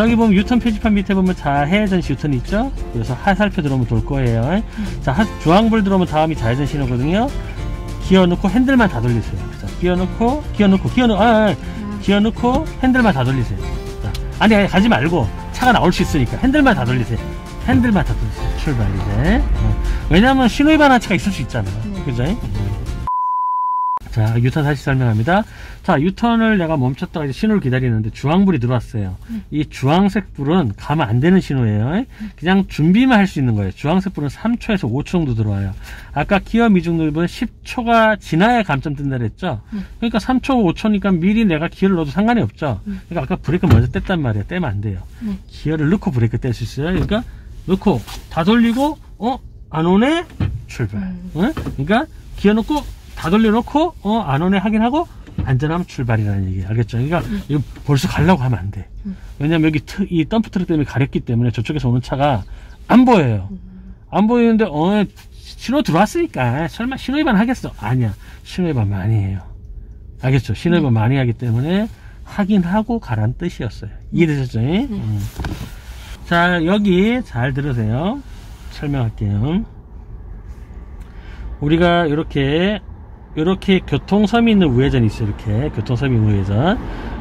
저기 보면 유턴 표지판 밑에 보면 좌회전시 유턴 있죠? 그래서 하살표 들어오면 돌 거예요. 자, 하- 주황불 들어오면 다음이 좌회전 신호거든요. 기어 넣고 핸들만 다 돌리세요. 자, 기어 넣고, 기어 넣고, 기어 넣고, 아, 아, 기어 넣고 핸들만 다 돌리세요. 자, 아니, 아니, 가지 말고 차가 나올 수 있으니까 핸들만 다 돌리세요. 핸들만 다 돌리세요. 출발 이제. 어. 왜냐면 신호위반 한 차가 있을 수 있잖아. 그죠? 자, 유턴 다시 설명합니다. 자, 유턴을 내가 멈췄다가 이제 신호를 기다리는데 주황불이 들어왔어요. 이 주황색 불은 가면 안 되는 신호예요. 그냥 준비만 할 수 있는 거예요. 주황색 불은 3초에서 5초 정도 들어와요. 아까 기어 미중 누립은 10초가 지나야 감점 뜬다 그랬죠? 그러니까 3초, 5초니까 미리 내가 기어를 넣어도 상관이 없죠? 그러니까 아까 브레이크 먼저 뗐단 말이에요. 떼면 안 돼요. 네. 기어를 넣고 브레이크 뗄 수 있어요. 그러니까 넣고 다 돌리고 어? 안 오네? 출발. 음. 어? 그러니까 기어 넣고 다 돌려놓고 어? 안 오네 확인하고 안전하면 출발이라는 얘기예요. 알겠죠? 그러니까 이거 벌써 가려고 하면 안 돼. 음. 왜냐면 여기 트- 이 덤프 트럭 때문에 가렸기 때문에 저쪽에서 오는 차가 안 보여요. 안 보이는데 어 신호 들어왔으니까 설마 신호 위반 하겠어? 아니야. 신호 위반 많이 해요. 알겠죠? 신호 위반 많이 하기 때문에 확인하고 가란 뜻이었어요. 이해되셨죠? 음. 자, 여기 잘 들으세요. 설명할게요. 우리가 이렇게 이렇게 교통섬이 있는 우회전이 있어요. 이렇게 교통섬이 우회전.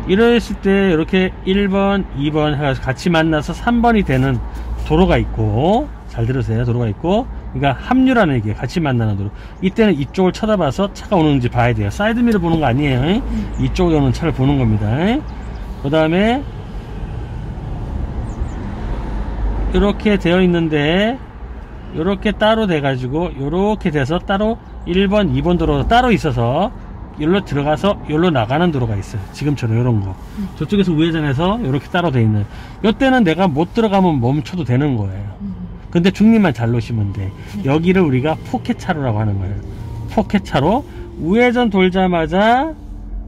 이랬을 때 이렇게 1번, 2번 해가지고 같이 만나서 3번이 되는 도로가 있고 잘 들으세요. 도로가 있고 그러니까 합류라는 얘기예요. 같이 만나는 도로. 이때는 이쪽을 쳐다봐서 차가 오는지 봐야 돼요. 사이드미러 보는 거 아니에요. 이쪽에 오는 차를 보는 겁니다. 그 다음에 이렇게 되어 있는데 이렇게 따로 돼 가지고 이렇게 돼서 따로 1번 2번 도로 따로 있어서 여기로 들어가서 여기로 나가는 도로가 있어요. 지금처럼 이런 거. 저쪽에서 우회전해서 이렇게 따로 돼 있는. 이때는 내가 못 들어가면 멈춰도 되는 거예요. 근데 중립만 잘 놓으시면 돼. 여기를 우리가 포켓차로라고 하는 거예요. 포켓차로 우회전 돌자마자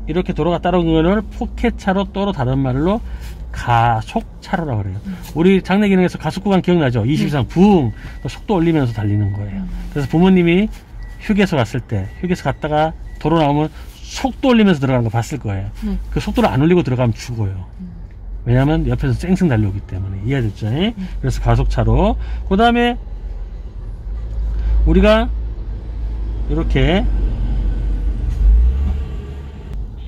이렇게 도로가 따로 온 거를 포켓차로 또로 다른 말로 가속차로라고 그래요. 우리 장내 기능에서 가속 구간 기억나죠? 20이상 붕 속도 올리면서 달리는 거예요. 그래서 부모님이 휴게소 갔을 때 휴게소 갔다가 도로 나오면 속도 올리면서 들어가는 거 봤을 거예요. 네. 그 속도를 안 올리고 들어가면 죽어요. 왜냐하면 옆에서 쌩쌩 달려오기 때문에 이해됐죠? 그래서 가속차로 그 다음에 우리가 이렇게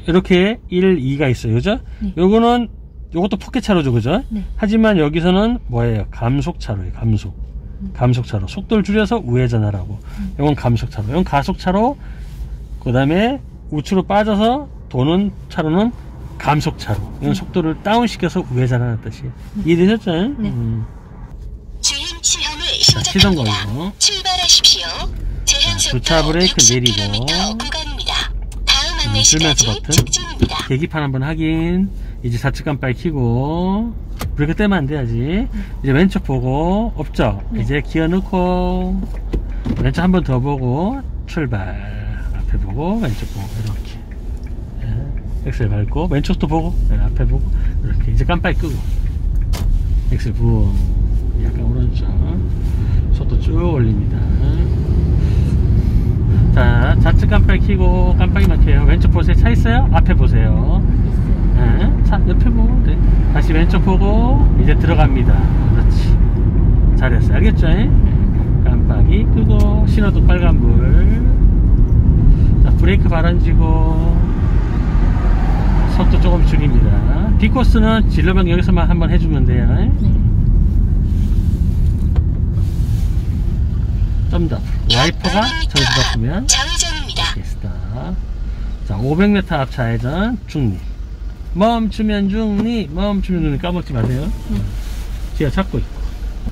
이렇게 1, 2가 있어요. 그죠? 네. 요거는 요것도 포켓차로죠. 그죠? 네. 하지만 여기서는 뭐예요? 감속차로예요. 감속. 감속차로. 속도를 줄여서 우회전하라고. 요건 감속차로. 요건 가속차로. 그 다음에 우측으로 빠져서 도는 차로는 감속차로. 이건 속도를 다운시켜서 우회전하는 뜻이에요. 이해되셨죠? 네. 음. 주행 시동 시작합니다. 걸고. 출발하십시오. 제한 자, 속도 주차 브레이크 60km 내리고. 구간입니다. 다음 음, 안내시까지. 직진입니다. 계기판 한번 확인. 이제 좌측 깜빡이 켜고 브레이크 떼면 안 돼야지. 이제 왼쪽 보고 없죠. 이제 기어 넣고 왼쪽 한 번 더 보고 출발. 앞에 보고 왼쪽 보고 이렇게. 예, 엑셀 밟고 왼쪽도 보고 예, 앞에 보고 이렇게 이제 깜빡이 끄고 엑셀 붕 약간 오른쪽 속도 쭉 올립니다. 자 좌측 깜빡이 켜고 깜빡이만 켜요. 왼쪽 보세요. 차 있어요? 앞에 보세요. 네, 차 옆에 보고 돼. 다시 왼쪽 보고 이제 들어갑니다. 그렇지. 잘했어. 알겠죠? 깜빡이 끄고 신호도 빨간불. 자, 브레이크 발언지고 속도 조금 줄입니다. B코스는 진로병 여기서만 한번 해주면 돼요. 네. 좀 더. 와이퍼가 저기서 덮으면 좌회전입니다. 됐다. 자, 500m 앞 좌회전 중립. 멈추면 중립, 멈추면 중립 까먹지 마세요. 뒤에 잡고 있고.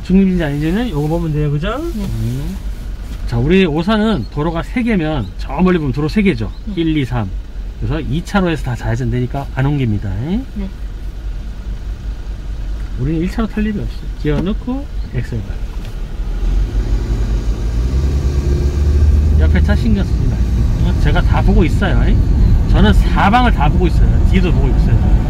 중립인지 아닌지는 요거 보면 돼요, 그죠? 음. 자, 우리 오산은 도로가 3개면 저 멀리 보면 도로 3개죠. 1, 2, 3. 그래서 2차로에서 다 좌회전 되니까 안 옮깁니다. 네. 우리는 1차로 탈 일이 없어요. 기어 넣고 엑셀 밟고. 옆에 차 신경 쓰지 말고. 어, 제가 다 보고 있어요. 저는 사방을 다 보고 있어요. 뒤도 보고 있어요.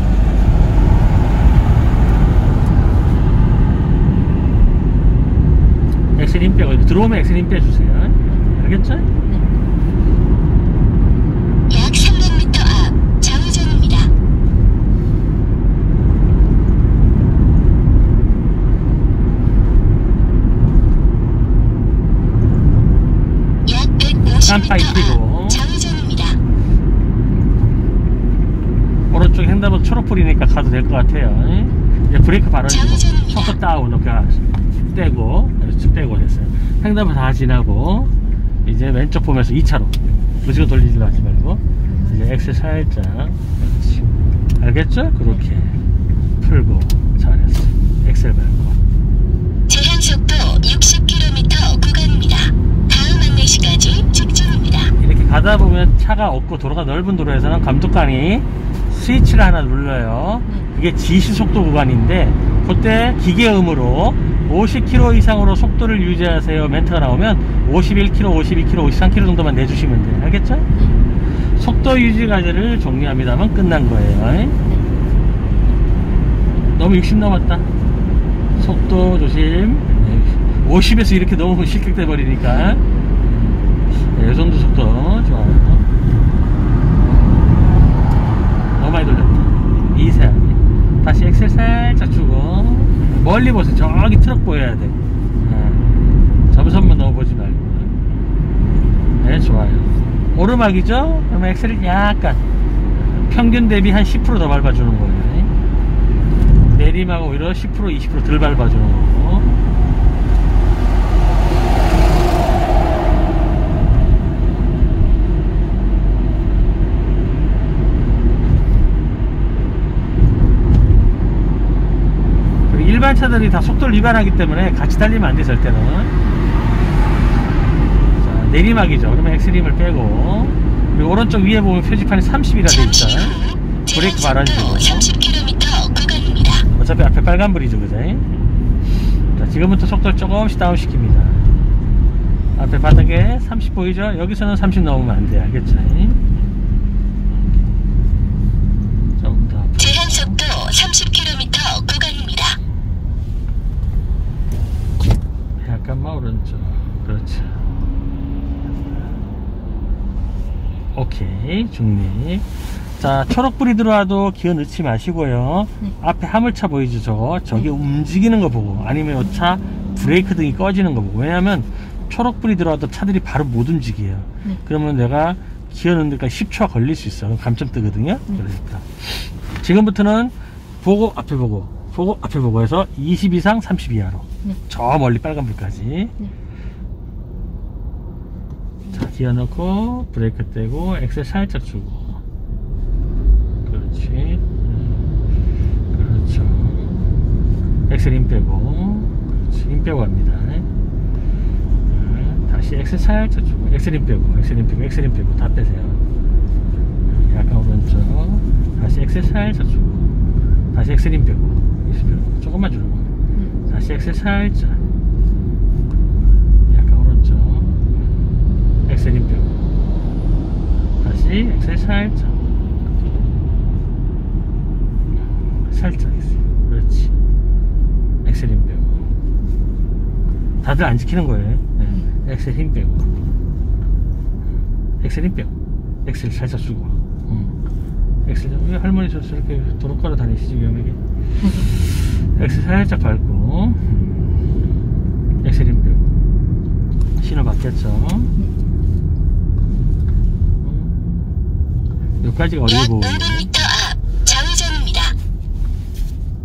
엑셀 힘 빼고 들어오면 엑셀 힘 빼주세요. 알겠죠? 깜빡이 피고 횡단보 초록불이니까 가도 될 것 같아요. 이제 브레이크 좌회전입니다. 속도 다운 그냥 떼고 쭉 떼고 됐어요. 횡단보 다 지나고 이제 왼쪽 보면서 2차로 무조건 돌리지 하지 말고 이제 엑셀 살짝 그렇지. 알겠죠? 그렇게 풀고 잘했어. 엑셀 밟고 제한 속도 60km 구간입니다. 다음 안내시까지 직진입니다. 이렇게 가다 보면 차가 없고 도로가 넓은 도로에서는 감독관이 스위치를 하나 눌러요. 그게 지시 속도 구간인데 그때 기계음으로 50km 이상으로 속도를 유지하세요 멘트가 나오면 51km, 52km, 53km 정도만 내주시면 돼요. 알겠죠? 속도 유지 과제를 종료합니다만 끝난 거예요. 너무 60 넘었다. 속도 조심. 50에서 이렇게 너무 실격돼 버리니까. 네, 이 정도 속도 좋아요. 너무 많이 돌렸다. 이세 다시 엑셀 살짝 주고 멀리 보세요. 저기 트럭 보여야 돼. 네. 점선만 넣어보지 말고. 네, 좋아요. 오르막이죠? 그러면 엑셀을 약간 평균 대비 한 10%더 밟아주는 거예요. 내림하고 오히려 10% 20%덜 밟아주는 거고. 일반 차들이 다 속도를 위반하기 때문에 같이 달리면 안 돼, 절대는. 자, 내리막이죠. 그러면 엑스림을 빼고. 그리고 오른쪽 위에 보면 표지판이 30이라 돼 잠시 있어요. 후 제한 브레이크 발언 속도 주고. 30km 구간입니다. 어차피 앞에 빨간불이죠, 그죠? 자, 지금부터 속도를 조금씩 다운시킵니다. 앞에 바닥에 30 보이죠? 여기서는 30 넘으면 안 돼, 알겠죠? 조금 더. 제한 속도 30km 구간입니다. 약간만 오른쪽. 그렇죠. 오케이, 중립. 자, 초록불이 들어와도 기어 넣지 마시고요. 네. 앞에 화물차 보이죠? 저게 네. 움직이는 거 보고, 아니면 이 차 브레이크 등이 꺼지는 거 보고. 왜냐면 초록불이 들어와도 차들이 바로 못 움직여요. 네. 그러면 내가 기어 넣는 데까 10초가 걸릴 수 있어. 감점 뜨거든요. 네. 그러니까. 지금부터는 보고, 앞에 보고, 보고, 앞에 보고 해서 20 이상 30 이하로. 네. 저 멀리 빨간불까지. 네. 자, 기어 넣고, 브레이크 떼고, 엑셀 살짝 주고. 그렇지. 음, 그렇죠. 엑셀 힘 빼고. 그렇지. 힘 빼고 갑니다. 음, 다시 엑셀 살짝 주고. 엑셀 힘 빼고, 엑셀 힘 빼고, 엑셀 힘 빼고. 다 빼세요. 약간 오른쪽. 다시 엑셀 살짝 주고. 다시 엑셀 힘 빼고. 조금만 주는 거. 네. 다시 엑셀 살짝. 약간 오른쪽. 엑셀 힘 빼고 다시 엑셀 살짝. 살짝 엑셀 그렇지. 엑셀 힘 빼고 다들 안 지키는 거예요. 네. 엑셀 힘 빼고 엑셀 힘 빼고 엑셀 살짝 주고. 음. 엑셀 왜 할머니 저 저렇게 도로 걸어 다니시지 위험하게 엑셀 살짝 밟고 음. 엑셀 힘 빼고 신호 바뀌었죠 음. 여기까지가 보이고 500m 앞 좌회전입니다.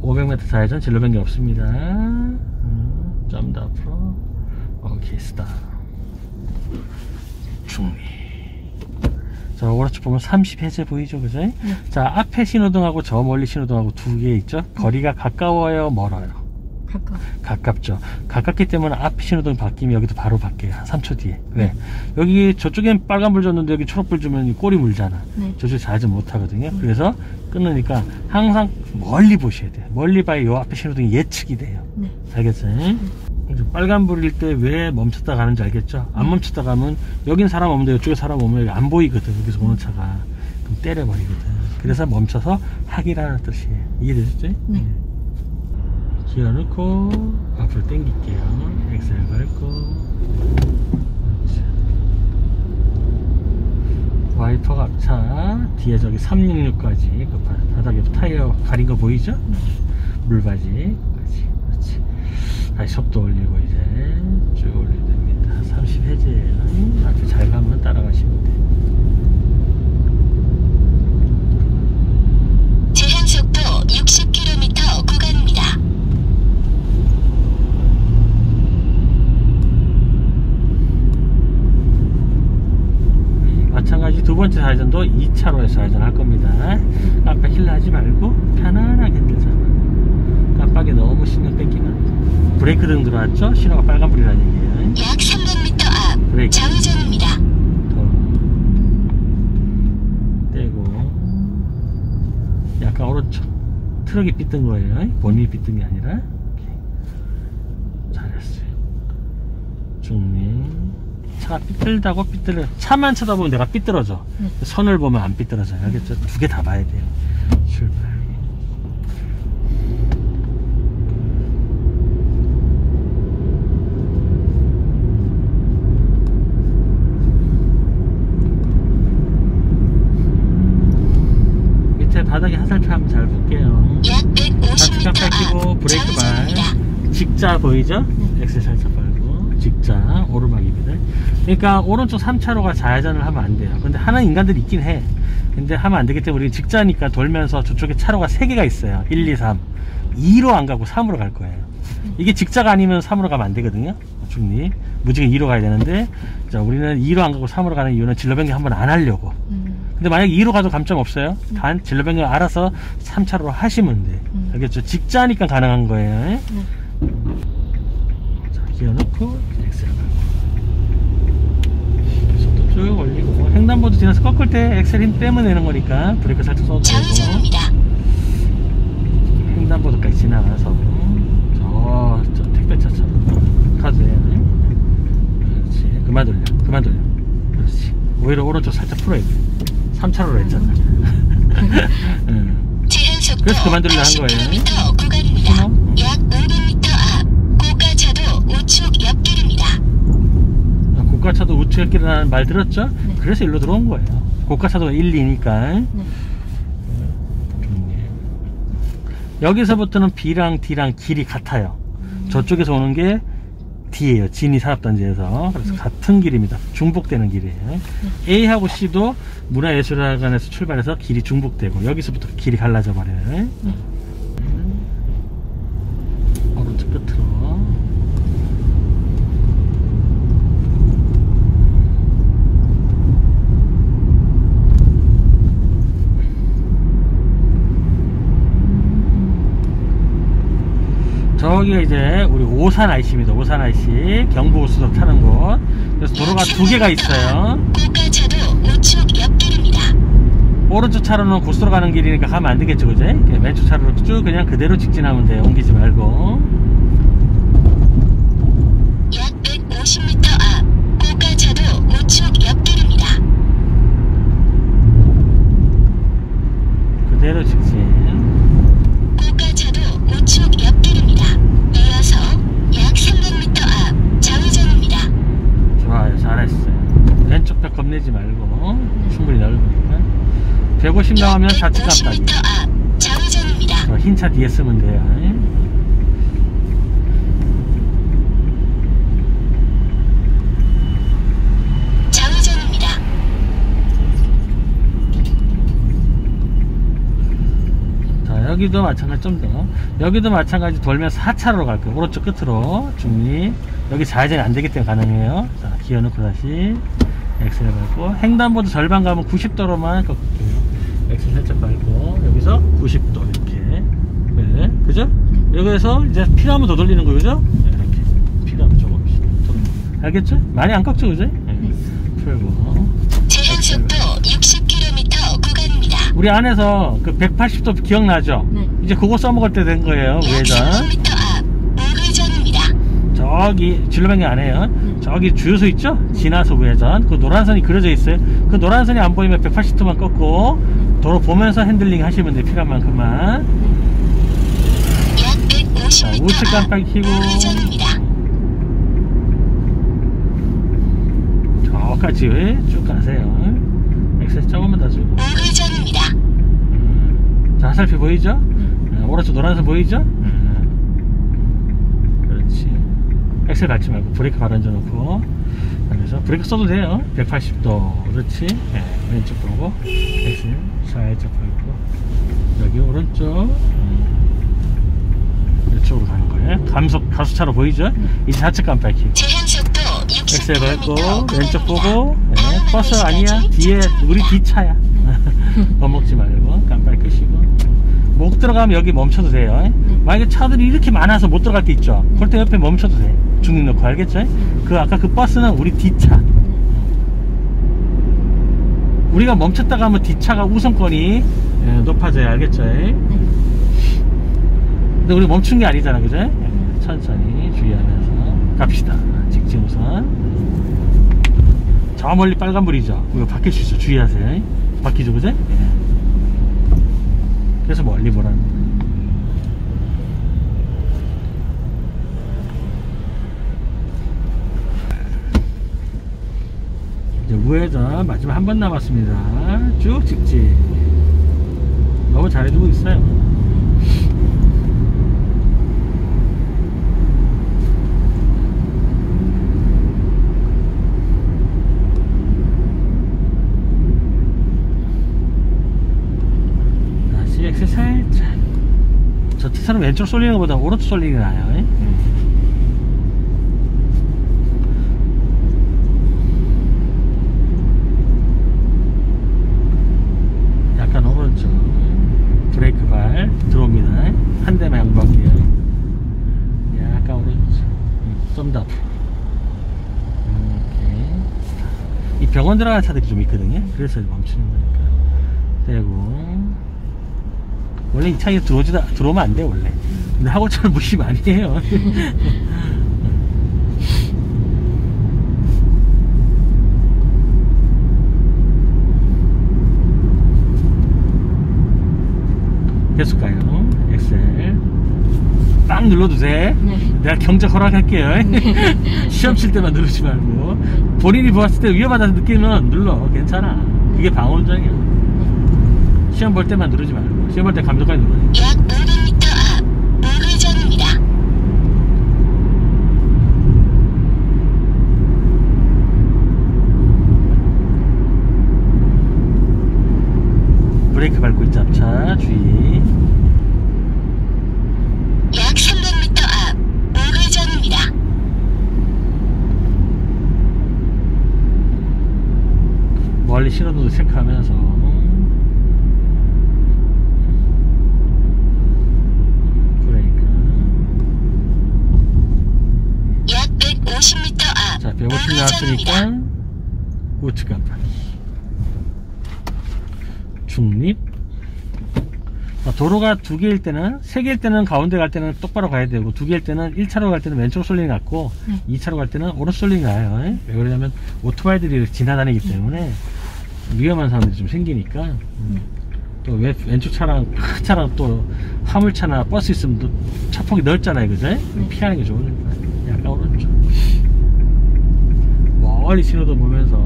500m 좌회전 진로 변경 없습니다 음. 좀더 앞으로 오케이 스탑 중립 자 오른쪽 보면 30 해제 보이죠 그죠? 자 앞에 신호등하고 저 멀리 신호등하고 두 개 있죠 거리가 가까워요 멀어요 가까워. 가깝죠. 가깝기 때문에 앞 신호등 바뀌면 여기도 바로 바뀌어요. 한 3초 뒤에. 왜? 여기 저쪽엔 빨간불 줬는데 여기 초록불 주면 이 꼬리 물잖아. 네. 저쪽 좌회전 못 하거든요. 그래서 끊으니까 항상 멀리 보셔야 돼요. 멀리 봐야 요 앞에 신호등이 예측이 돼요. 네. 알겠어요? 빨간불일 때 왜 멈췄다 가는지 알겠죠? 안 멈췄다 가면 여긴 사람 없는데 이쪽에 사람 오면 여기 안 보이거든. 여기서 오는 차가. 그럼 때려버리거든. 그래서 멈춰서 확인하는 뜻이에요. 이해되셨죠? 네. 기어 넣고 앞으로 당길게요 엑셀 밟고. 와이퍼가 차 뒤에 저기 366까지 그 바- 바닥에 타이어 가린 거 보이죠? 물바지 그렇지 그렇지 다시 속도 올리고 이제 쭉 올리면 됩니다 30해제예요 아주 잘 가면 따라가시면 돼요 제한 속도 60km 구간입니다. 마찬가지 두 번째 좌회전도 2차로에서 좌회전할 겁니다 깜빡 힐러 하지 말고 편안하게 들잖아 깜빡이 너무 신경 뺏기면. 브레이크 등 들어왔죠? 신호가 빨간불이라는 얘기예요. 약 300m 앞 브레이크. 좌회전입니다. 더 떼고. 약간 오른쪽 트럭이 삐뚠 거예요. 본인이 삐뚠 게 아니라. 이렇게. 잘했어요. 중립. 차가 삐뚤다고 삐뚤어. 차만 쳐다보면 내가 삐뚤어져. 네. 선을 보면 안 삐뚤어져요. 알겠죠? 두 개 다 봐야 돼요. 출발 밑에 바닥에 화살표 한번 잘 볼게요 약 150m 좌측 깜빡이고 앞 브레이크 좌회전입니다. 발 직자 보이죠? 네. 엑셀 살짝 밟고 직자 오르막입니다 그러니까 오른쪽 3차로가 좌회전을 하면 안 돼요 근데 하는 인간들이 있긴 해 근데 하면 안 되기 때문에 우리 직자니까 돌면서 저쪽에 차로가 3개가 있어요 1, 2, 3 2로 안 가고 3으로 갈 거예요 이게 직자가 아니면 3으로 가면 안 되거든요 중립 무조건 2로 가야 되는데 자 우리는 2로 안 가고 3으로 가는 이유는 진로 변경 한번 안 하려고 음. 근데 만약에 2로 가도 감점 없어요. 단 진로 변경 알아서 3차로로 하시면 돼. 음. 알겠죠? 직자니까 가능한 거예요. 네. 자, 기어 넣고 엑셀 밟고 속도 쭉 올리고 횡단보도 지나서 꺾을 때 엑셀 힘 빼면 되는 거니까 브레이크 살짝 좌회전입니다. 횡단보도까지 지나가서 저, 저 택배차처럼 가도 돼요. 그렇지. 그만 돌려. 그만 돌려. 그렇지. 오히려 오른쪽 살짝 풀어야 돼. 3차로로 했잖아. 응. 그래서 그만 들으려 한 거예요. 80km 구간입니다. 신호? 약 500m 앞 고가차도 우측 옆길입니다. 아, 고가차도 우측길이라는 말 들었죠? 네. 그래서 일로 들어온 거예요. 고가차도가 1, 2니까. 네. 여기서부터는 B랑 D랑 길이 같아요. 저쪽에서 오는 게 D예요. 진이 산업단지에서. 그래서 네. 같은 길입니다. 중복되는 길이에요. A하고 C도 문화예술학원에서 출발해서 길이 중복되고 여기서부터 길이 갈라져 버려요. 네. 오른쪽 끝으로. 저기가 이제 우리 오산 IC입니다. 오산 IC 경부고속도로 타는 곳. 그래서 도로가 두 개가 있어요. 오른쪽 차로는 고속도로 가는 길이니까 가면 안 되겠죠, 그제? 왼쪽 차로로 쭉 그냥 그대로 직진하면 돼요. 옮기지 말고. 약 150m 앞 고가차도 우측 옆길입니다. 그대로 직진. 고가차도 우측 옆길입니다. 이어서 약 300m 앞 좌회전입니다. 좋아요, 잘했어요. 왼쪽 벽 겁내지 말고 충분히 넓으니까. 150 나가면 좌측 깜빡이. 150m 앞 좌회전입니다. 흰차 뒤에 쓰면 돼요. 여기도 마찬가지 좀 더. 여기도 마찬가지 돌면 4차로로 갈 거예요. 오른쪽 끝으로 중립. 여기 좌회전이 안 되기 때문에 가능해요. 자, 기어 넣고 다시 엑셀 밟고 횡단보도 절반 가면 90도로만 꺾을게요. 엑셀 살짝 밟고 여기서 90도 이렇게. 네, 그죠? 여기에서 이제 필요하면 더 돌리는 거 그죠? 네, 이렇게 필요하면 조금씩 돌리는 거. 알겠죠? 많이 안 꺾죠, 그죠? 네. 풀고. 제한 속도 60km 구간입니다. 우리 안에서 그 180도 기억나죠? 네. 이제 그거 써먹을 때 된 거예요, 약 우회전. 300m 앞 우회전입니다. 저기 진로 변경 안 해요. 저기 주유소 있죠? 지나서 우회전. 그 노란선이 그려져 있어요. 그 노란선이 안 보이면 180도만 꺾고 도로 보면서 핸들링 하시면 돼요. 필요한 만큼만. 약 150m 자, 우측 앞 깜빡이. 우회전입니다. 저까지 쭉 가세요. 엑셀 조금만 더 주고. 우회전입니다. 자, 화살표 보이죠? 네. 네, 오른쪽 노란선 보이죠? 네. 그렇지. 엑셀 밟지 말고 브레이크 바로 얹어놓고 그래서 브레이크 써도 돼요 180도 그렇지 네, 왼쪽 보고 엑셀 살짝 밟고 여기 오른쪽. 음, 이쪽으로 가는 거예요. 감속 가속차로 보이죠? 이제 좌측 깜빡이. 엑셀 60km 밟고 왼쪽 보고 네, 버스 아니야. 뒤에 우리 뒷차야. 겁먹지 말고 깜빡이 끄시고. 못 들어가면 여기 멈춰도 돼요. 만약에 차들이 이렇게 많아서 못 들어갈 때 있죠. 그럴 때 옆에 멈춰도 돼. 중립 넣고 알겠죠? 그 아까 그 버스는 우리 뒷차 우리가 멈췄다가 하면 뒷차가 우선권이 예, 높아져요 알겠죠? 근데 우리 멈춘 게 아니잖아 그죠? 예, 천천히 주의하면서 갑시다. 직진 우선. 저 멀리 빨간불이죠? 이거 바뀔 수 있어. 주의하세요. 바뀌죠 그죠? 예. 그래서 멀리 보라는 거예요 이제 우회전 마지막 한 번 남았습니다. 쭉 직진 너무 잘해주고 있어요. 다시 엑셀 살짝. 저 티사는 왼쪽 쏠리는 것보다 오른쪽 쏠리는 게 나아요. 예? 오른쪽 브레이크 발 들어옵니다. 한 대만 양보할게요 약간 오른쪽 좀더. 이렇게 이 병원 들어가는 차들이 좀 있거든요. 그래서 멈추는 거니까. 되고 원래 이 차에 들어오지도 들어오면 안 돼 원래. 근데 하고차를 무시 많이 해요 계속 가요. 엑셀. 빵 눌러도 돼 네. 내가 경적 허락할게요. 시험 칠 때만 누르지 말고. 본인이 보았을 때 위험하다고 느끼면 눌러. 괜찮아. 그게 방어 운전이야. 시험 볼 때만 누르지 말고. 시험 볼 때 감독까지 눌러 약 500m 앞 우회전입니다. 브레이크 밟고 있자 앞차 주의 약 300m 앞 우회전입니다. 체크하면서 브레이크 약 150m 앞 자 150 우회전입니다. 나왔으니까 우측 깜빡이 중립 자, 도로가 두 개일 때는 세 개일 때는 가운데 갈 때는 똑바로 가야 되고 두 개일 때는 1차로 갈 때는 왼쪽 솔링 같고 네. 2차로 갈 때는 오른쪽 솔링 가요 예? 왜 그러냐면 오토바이들이 지나다니기 때문에 위험한 상황들이 좀 생기니까 음. 또 왼, 왼쪽 차랑 큰 차랑 또 화물차나 버스 있으면 또 차폭이 넓잖아요 그죠? 피하는 게 좋으니까 약간 오른쪽 멀리 신호도 보면서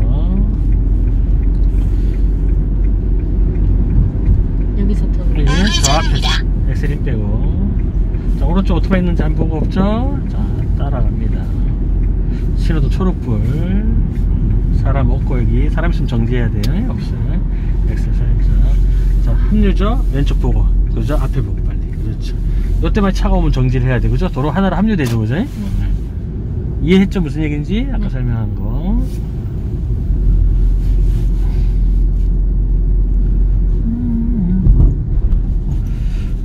여기서 더 이제 저 앞에 우회전입니다. 엑셀 힘 빼고 자 오른쪽 오토바이 있는지 안 보고 없죠? 자 따라갑니다 신호도 초록불 사람 없고 여기 사람 있으면 정지해야 돼요. 없어요 엑셀 살짝 자. 합류죠? 왼쪽 보고. 그죠? 앞에 보고 빨리. 그렇죠. 이때만 차가 오면 정지를 해야 돼. 그죠? 도로 하나로 합류되죠 그죠? 이해했죠? 무슨 얘기인지? 아까 네. 설명한 거.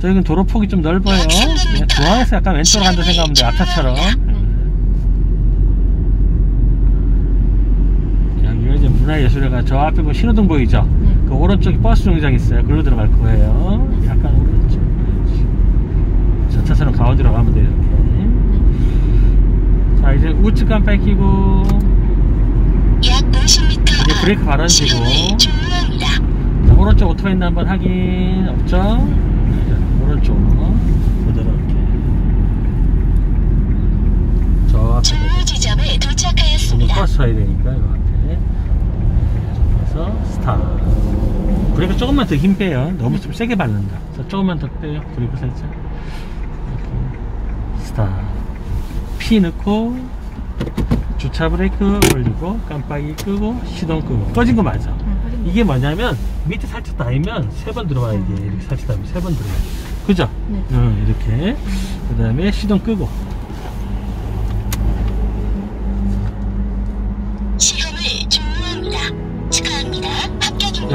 저희는 도로 폭이 좀 넓어요. 네, 중앙에서 약간 왼쪽으로 간다 생각하면 돼요. 아까처럼 여기가 이제 문화예술회가 저 앞에 보면 신호등 보이죠? 네. 그 오른쪽에 버스 정류장 있어요. 글로 들어갈 거예요. 약간 오른쪽. 저 차선은 가운데로 가면 돼요 이렇게. 자 이제 우측 깜빡이 약 50m 이제 앞 브레이크 종료입니다. 자, 오른쪽 오토바이 있나 한번 확인. 없죠? 네, 오른쪽으로 부드럽게 저 앞에 종료 지점에 도착하였습니다. 버스 와야 되니까 이거 앞에 그래서 스탑. 브레이크 조금만 더 힘 빼요. 너무 좀 세게 밟는다. 그래서 조금만 더 빼요. 브레이크 살짝 스탑. P 넣고 주차 브레이크 올리고 깜빡이 끄고 시동 끄고. 꺼진 거 맞아. 이게 뭐냐면 밑에 살짝 닿으면 세 번 들어와야 돼 이렇게 살짝 닿으면 세 번 들어와야 돼 그죠? 네. 응 이렇게. 그 다음에 시동 끄고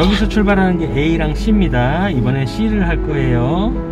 여기서 출발하는 게 A랑 C입니다. 이번엔 C를 할 거예요